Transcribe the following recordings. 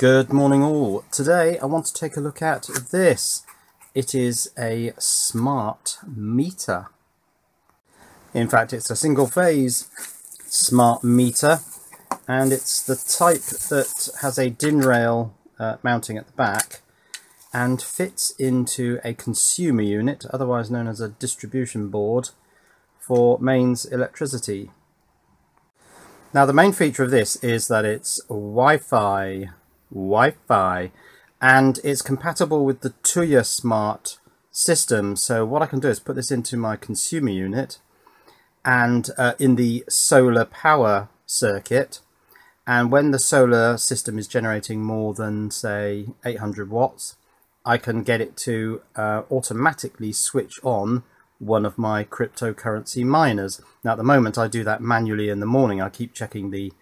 Good morning all. Today I want to take a look at this. It is a smart meter. In fact it's a single phase smart meter and it's the type that has a DIN rail uh, mounting at the back and fits into a consumer unit, otherwise known as a distribution board, for mains electricity. Now the main feature of this is that it's Wi-Fi, Wi-Fi, and it's compatible with the Tuya Smart system. So what I can do is put this into my consumer unit and uh, in the solar power circuit. And when the solar system is generating more than say 800 watts, I can get it to uh, automatically switch on one of my cryptocurrency miners. Now at the moment I do that manually in the morning. I keep checking the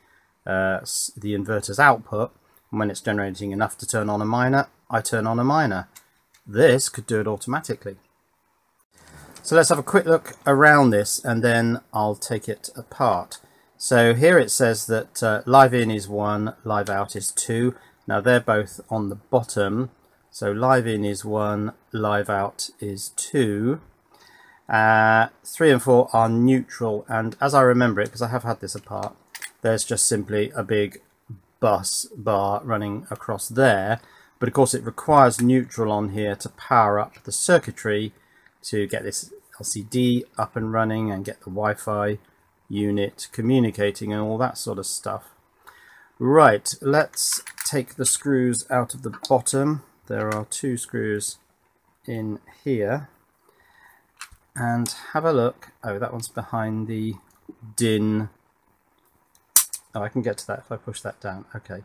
uh, the inverter's output when it's generating enough to turn on a miner, I turn on a miner. This could do it automatically. So let's have a quick look around this and then I'll take it apart. So here it says that uh, live in is 1, live out is 2. Now they're both on the bottom so live in is 1, live out is 2. Uh, 3 and 4 are neutral, and as I remember it, because I have had this apart, there's just simply a big bus bar running across there. But of course it requires neutral on here to power up the circuitry to get this LCD up and running and get the Wi-Fi unit communicating and all that sort of stuff. Right, let's take the screws out of the bottom there are two screws in here and have a look oh that one's behind the DIN oh I can get to that if I push that down. Okay.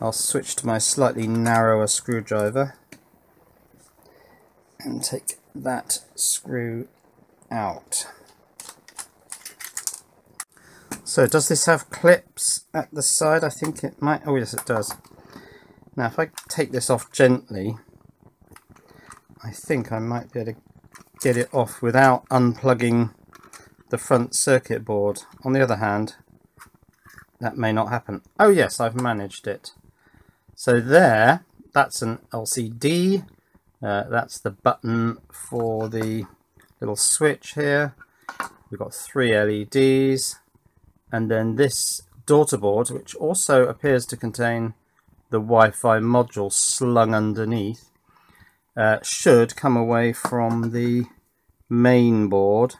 I'll switch to my slightly narrower screwdriver and take that screw out. So does this have clips at the side? I think it might. Oh yes it does. Now if I take this off gently, I think I might be able to get it off without unplugging the front circuit board. On the other hand, that may not happen. Oh yes, I've managed it. So there, that's an LCD. Uh, that's the button for the little switch here. We've got three LEDs. And then this daughter board, which also appears to contain the Wi-Fi module slung underneath uh, should come away from the main board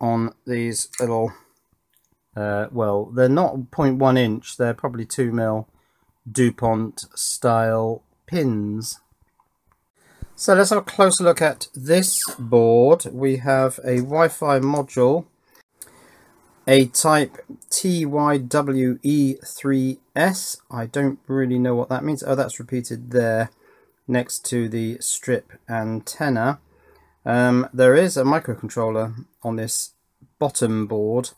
on these little uh, well they're not 0.1 inch they're probably 2 mil DuPont style pins so let's have a closer look at this board we have a Wi-Fi module a type TYWE3S. I don't really know what that means. Oh, that's repeated there next to the strip antenna. Um, there is a microcontroller on this bottom board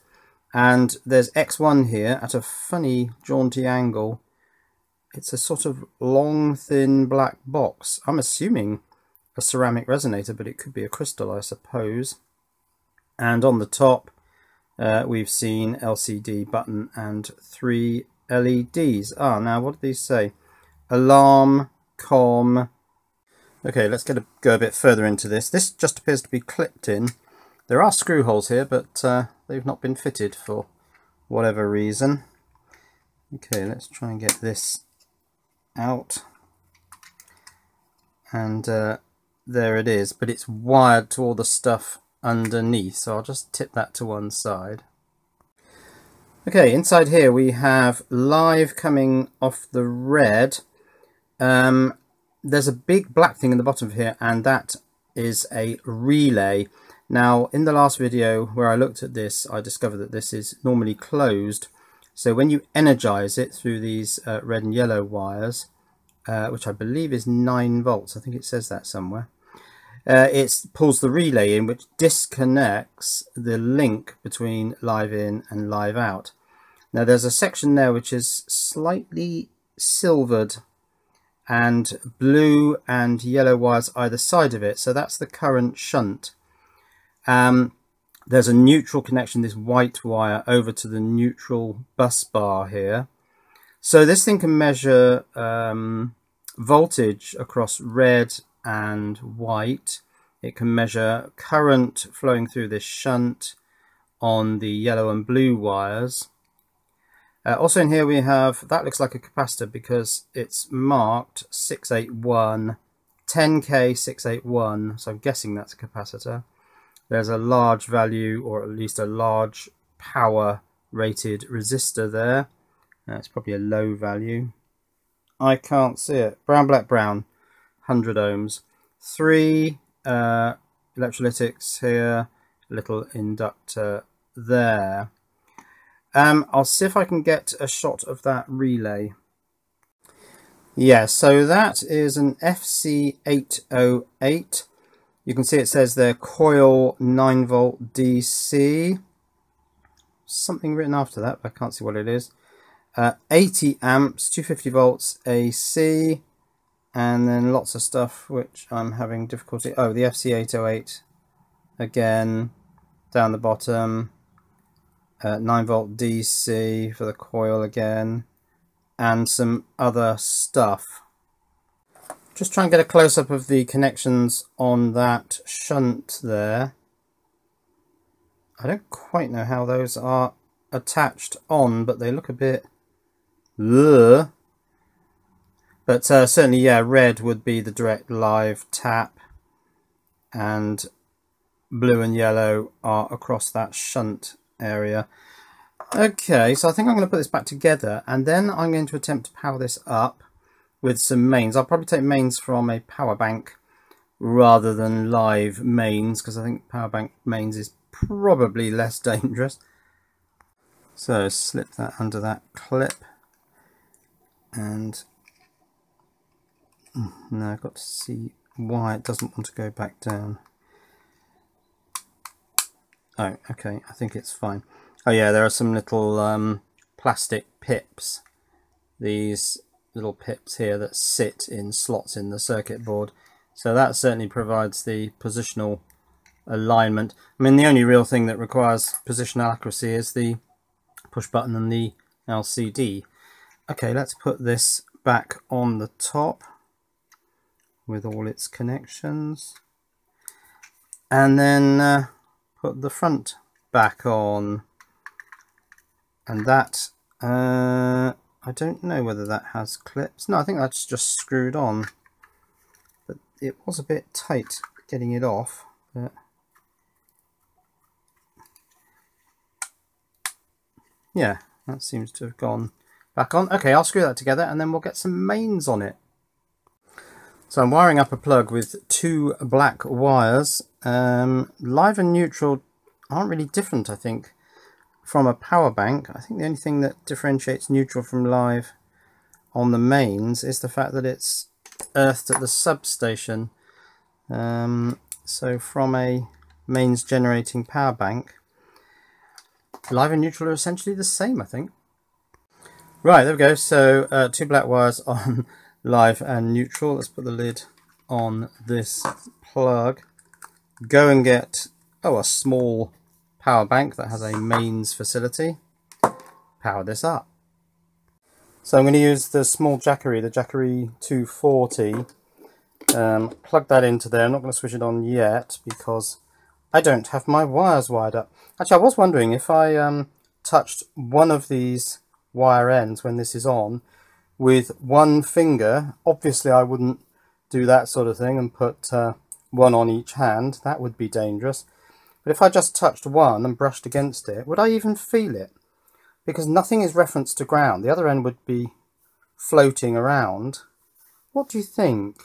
and there's X1 here at a funny jaunty angle. It's a sort of long thin black box. I'm assuming a ceramic resonator but it could be a crystal I suppose. And on the top uh, we've seen LCD button and three LEDs. Ah, now what do these say? Alarm, com. Okay, let's get a, go a bit further into this. This just appears to be clipped in. There are screw holes here, but uh, they've not been fitted for whatever reason. Okay, let's try and get this out. And uh, there it is, but it's wired to all the stuff underneath. So I'll just tip that to one side. Okay, inside here we have live coming off the red. Um, there's a big black thing in the bottom here and that is a relay. Now in the last video where I looked at this I discovered that this is normally closed so when you energize it through these uh, red and yellow wires uh, which I believe is 9 volts I think it says that somewhere uh, it pulls the relay in which disconnects the link between live in and live out. Now there's a section there which is slightly silvered and blue and yellow wires either side of it so that's the current shunt. Um, there's a neutral connection, this white wire over to the neutral bus bar here. So this thing can measure um, voltage across red and white. It can measure current flowing through this shunt on the yellow and blue wires. Uh, also in here we have, that looks like a capacitor because it's marked 681, 10k 681, so I'm guessing that's a capacitor. There's a large value, or at least a large power rated resistor there. That's probably a low value. I can't see it. Brown, black, brown, 100 ohms. Three uh, electrolytics here, little inductor there. Um, I'll see if I can get a shot of that relay. Yeah, so that is an FC808. You can see it says there coil 9 volt DC. Something written after that, but I can't see what it is. Uh, 80 amps, 250 volts AC, and then lots of stuff which I'm having difficulty. Oh, the FC808 again down the bottom. Uh, 9 volt DC for the coil again, and some other stuff. Just try and get a close up of the connections on that shunt there. I don't quite know how those are attached on, but they look a bit Ugh. But uh, certainly, yeah, red would be the direct live tap, and blue and yellow are across that shunt area. Okay, so I think I'm going to put this back together, and then I'm going to attempt to power this up with some mains. I'll probably take mains from a power bank rather than live mains, because I think power bank mains is probably less dangerous. So slip that under that clip and mm, now I've got to see why it doesn't want to go back down. Oh, okay, I think it's fine. Oh yeah, there are some little um, plastic pips. These little pips here that sit in slots in the circuit board. So that certainly provides the positional alignment. I mean, the only real thing that requires positional accuracy is the push button and the LCD. Okay, let's put this back on the top with all its connections. And then uh, put the front back on. And that, uh, I don't know whether that has clips. No, I think that's just screwed on. But it was a bit tight getting it off. But yeah, that seems to have gone back on. Okay, I'll screw that together and then we'll get some mains on it. So I'm wiring up a plug with two black wires. Um, live and neutral aren't really different, I think, from a power bank. I think the only thing that differentiates neutral from live on the mains is the fact that it's earthed at the substation. Um, so from a mains generating power bank, live and neutral are essentially the same, I think. Right, there we go. So uh, two black wires on live and neutral. Let's put the lid on this plug. Go and get, oh, a small power bank that has a mains facility. Power this up. So I'm going to use the small Jackery, the Jackery 240. Um, plug that into there. I'm not going to switch it on yet because I don't have my wires wired up. Actually, I was wondering if I um, touched one of these wire ends when this is on with one finger. Obviously I wouldn't do that sort of thing and put uh, one on each hand. That would be dangerous. But if I just touched one and brushed against it, would I even feel it? Because nothing is referenced to ground. The other end would be floating around. What do you think?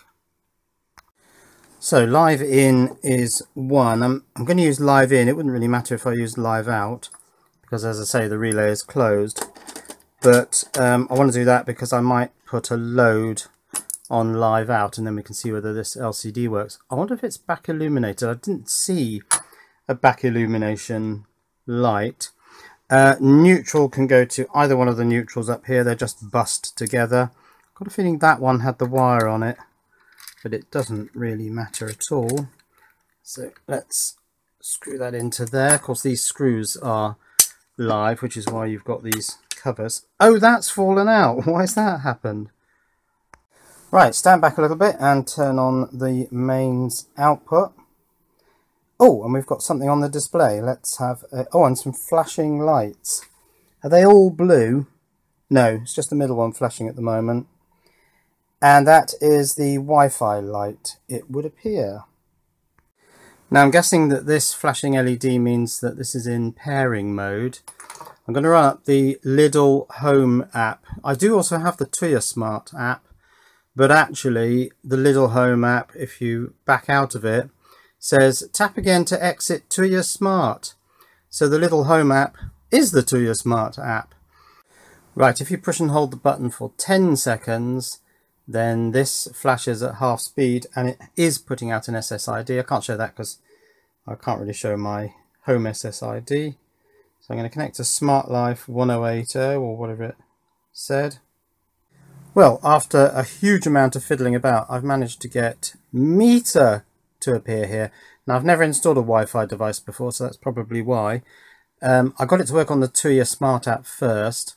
So live in is one. I'm, I'm going to use live in. It wouldn't really matter if I used live out because as I say the relay is closed but um, I want to do that because I might put a load on live out and then we can see whether this LCD works. I wonder if it's back illuminated. I didn't see a back illumination light. Uh, neutral can go to either one of the neutrals up here. They're just bussed together. Got a feeling that one had the wire on it, but it doesn't really matter at all. So let's screw that into there. Of course, these screws are live, which is why you've got these covers. Oh, that's fallen out. Why's that happened? Right, stand back a little bit and turn on the mains output. Oh, and we've got something on the display. Let's have, a, oh, and some flashing lights. Are they all blue? No, it's just the middle one flashing at the moment. And that is the Wi-Fi light, it would appear. Now I'm guessing that this flashing LED means that this is in pairing mode. I'm going to run up the Lidl Home app. I do also have the Tuya Smart app, but actually the Lidl Home app, if you back out of it, says tap again to exit Tuya Smart. So the Lidl Home app is the Tuya Smart app. Right, if you push and hold the button for 10 seconds, then this flashes at half speed and it is putting out an SSID. I can't show that because I can't really show my home SSID. So I'm going to connect to Smart Life 1080 or whatever it said. Well, after a huge amount of fiddling about, I've managed to get Meter to appear here. Now, I've never installed a Wi-Fi device before, so that's probably why. Um, I got it to work on the Tuya Smart app first,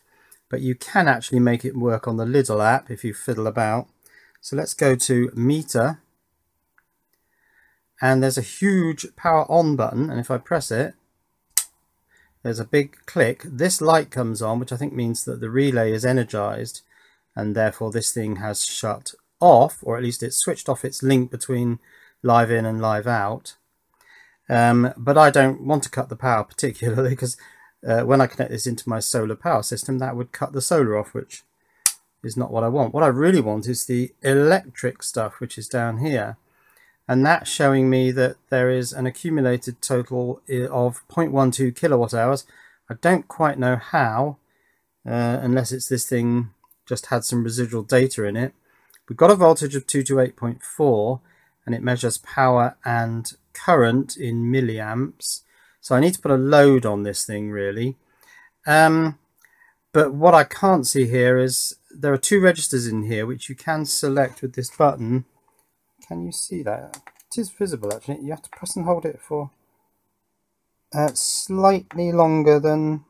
but you can actually make it work on the Lidl app if you fiddle about. So let's go to meter and there's a huge power on button and if I press it there's a big click this light comes on which I think means that the relay is energized and therefore this thing has shut off or at least it's switched off its link between live in and live out um, but I don't want to cut the power particularly because uh, when I connect this into my solar power system, that would cut the solar off, which is not what I want. What I really want is the electric stuff, which is down here. And that's showing me that there is an accumulated total of 0.12 kilowatt hours. I don't quite know how, uh, unless it's this thing just had some residual data in it. We've got a voltage of 228.4 and it measures power and current in milliamps. So I need to put a load on this thing really. Um, but what I can't see here is there are two registers in here which you can select with this button. Can you see that? It is visible actually. You have to press and hold it for uh, slightly longer than...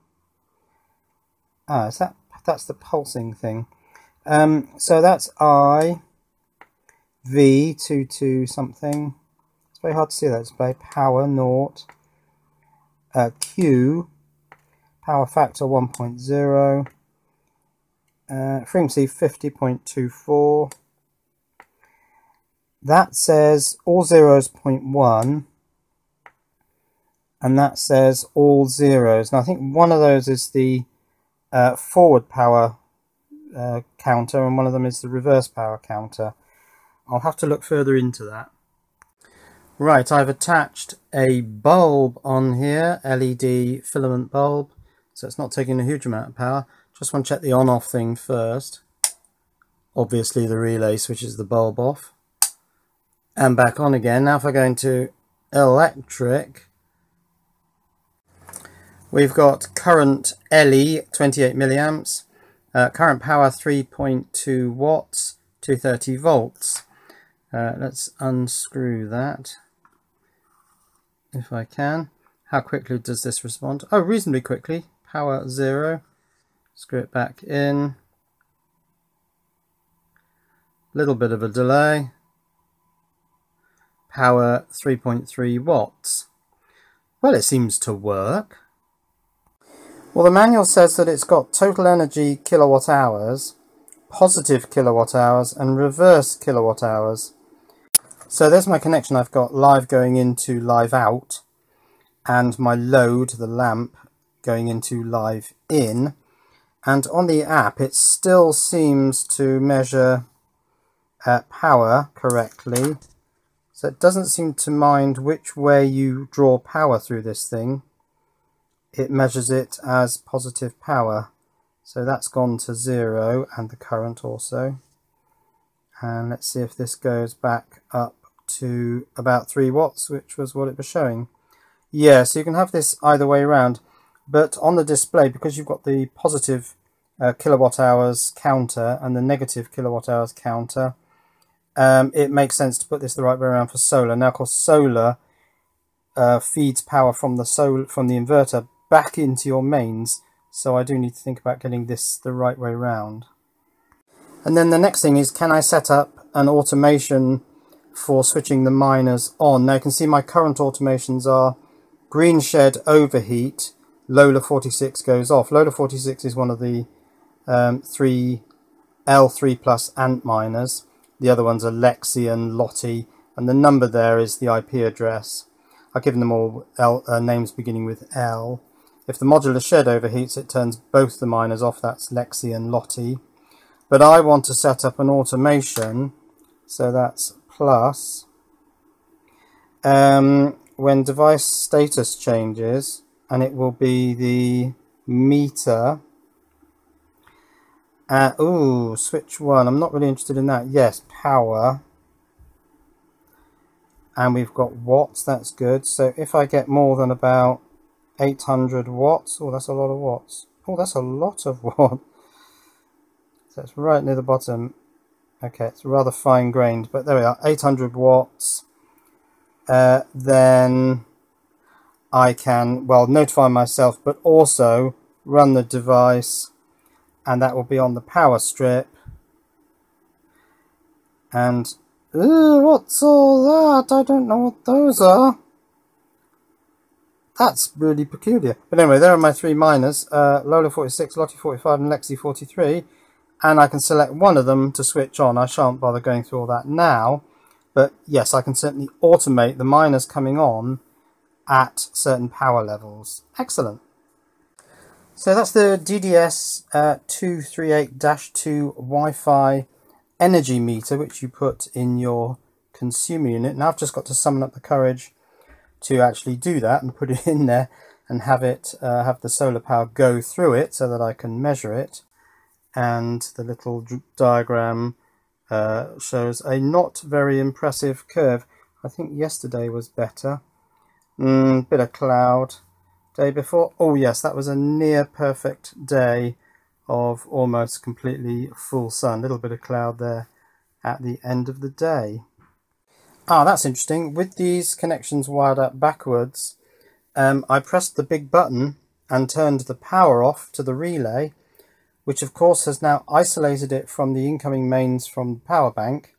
Ah, is that that's the pulsing thing. Um, so that's I V two two something. It's very hard to see that display. Power naught uh, Q, power factor 1.0, uh, frequency 50.24. That says all zeros 0.1 and that says all zeros. Now I think one of those is the uh, forward power uh, counter and one of them is the reverse power counter. I'll have to look further into that. Right, I've attached a bulb on here, LED filament bulb, so it's not taking a huge amount of power. Just want to check the on-off thing first. Obviously the relay switches the bulb off. And back on again. Now if I go into electric, we've got current LE 28 milliamps, uh, current power 3.2 watts, 230 volts. Uh, let's unscrew that if I can. How quickly does this respond? Oh, reasonably quickly. Power zero. Screw it back in. Little bit of a delay. Power 3.3 watts. Well, it seems to work. Well, the manual says that it's got total energy kilowatt hours, positive kilowatt hours, and reverse kilowatt hours. So there's my connection. I've got live going into live out and my load, the lamp, going into live in. And on the app, it still seems to measure uh, power correctly. So it doesn't seem to mind which way you draw power through this thing. It measures it as positive power. So that's gone to zero and the current also. And let's see if this goes back up to about 3 watts, which was what it was showing. Yeah, so you can have this either way around, but on the display, because you've got the positive uh, kilowatt hours counter and the negative kilowatt hours counter, um, it makes sense to put this the right way around for solar. Now, of course, solar uh, feeds power from the sol from the inverter back into your mains So I do need to think about getting this the right way round. And then the next thing is, can I set up an automation for switching the miners on? Now you can see my current automations are green shed overheat, Lola 46 goes off. Lola 46 is one of the um, three L3 plus Antminers. The other ones are Lexi and Lottie, and the number there is the IP address. I've given them all L, uh, names beginning with L. If the modular shed overheats, it turns both the miners off. That's Lexi and Lottie. But I want to set up an automation, so that's plus. Um, when device status changes, and it will be the meter. Uh, ooh, switch one. I'm not really interested in that. Yes, power and we've got watts that's good so if I get more than about 800 watts oh that's a lot of watts oh that's a lot of watts it's right near the bottom okay it's rather fine grained but there we are 800 watts uh, then I can well notify myself but also run the device and that will be on the power strip and what's all that? I don't know what those are. That's really peculiar. But anyway, there are my three miners, uh, Lola 46, Lottie 45 and Lexi 43. And I can select one of them to switch on. I shan't bother going through all that now. But yes, I can certainly automate the miners coming on at certain power levels. Excellent. So that's the DDS uh, 238-2 Wi-Fi energy meter which you put in your consumer unit. Now I've just got to summon up the courage to actually do that and put it in there and have it uh, have the solar power go through it so that I can measure it and the little diagram uh, shows a not very impressive curve. I think yesterday was better. Mm, bit of cloud. Day before, oh yes, that was a near perfect day of almost completely full sun. Little bit of cloud there at the end of the day. Ah, that's interesting. With these connections wired up backwards, um, I pressed the big button and turned the power off to the relay, which of course has now isolated it from the incoming mains from the power bank,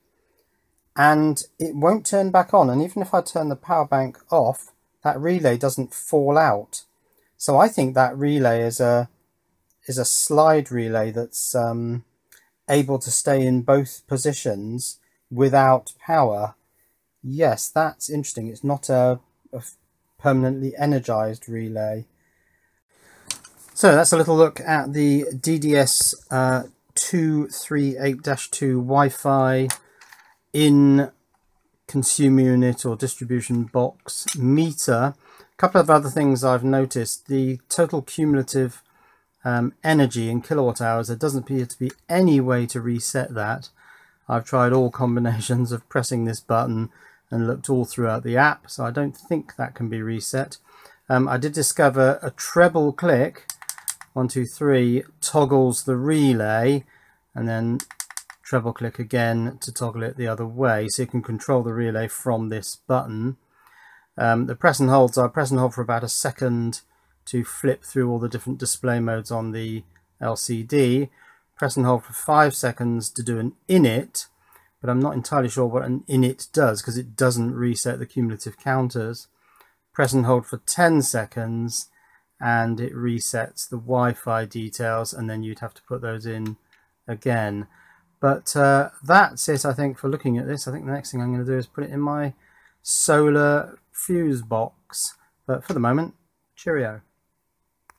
and it won't turn back on. And even if I turn the power bank off, that relay doesn't fall out. So I think that relay is a is a slide relay that's um, able to stay in both positions without power. Yes, that's interesting. It's not a, a permanently energized relay. So that's a little look at the DDS uh, 238-2 Wi-Fi in consumer unit or distribution box meter. A couple of other things I've noticed. The total cumulative um, energy in kilowatt hours. There doesn't appear to be any way to reset that. I've tried all combinations of pressing this button and looked all throughout the app, so I don't think that can be reset. Um, I did discover a treble click, one, two, three, toggles the relay, and then treble click again to toggle it the other way, so you can control the relay from this button. Um, the press and holds are press and hold for about a second to flip through all the different display modes on the LCD. Press and hold for 5 seconds to do an init, but I'm not entirely sure what an init does because it doesn't reset the cumulative counters. Press and hold for 10 seconds and it resets the Wi-Fi details and then you'd have to put those in again. But uh, that's it, I think, for looking at this. I think the next thing I'm going to do is put it in my solar fuse box. But for the moment, cheerio.